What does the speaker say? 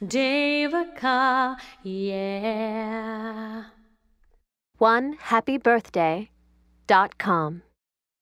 Devaka, yeah. One happy birthday dot com.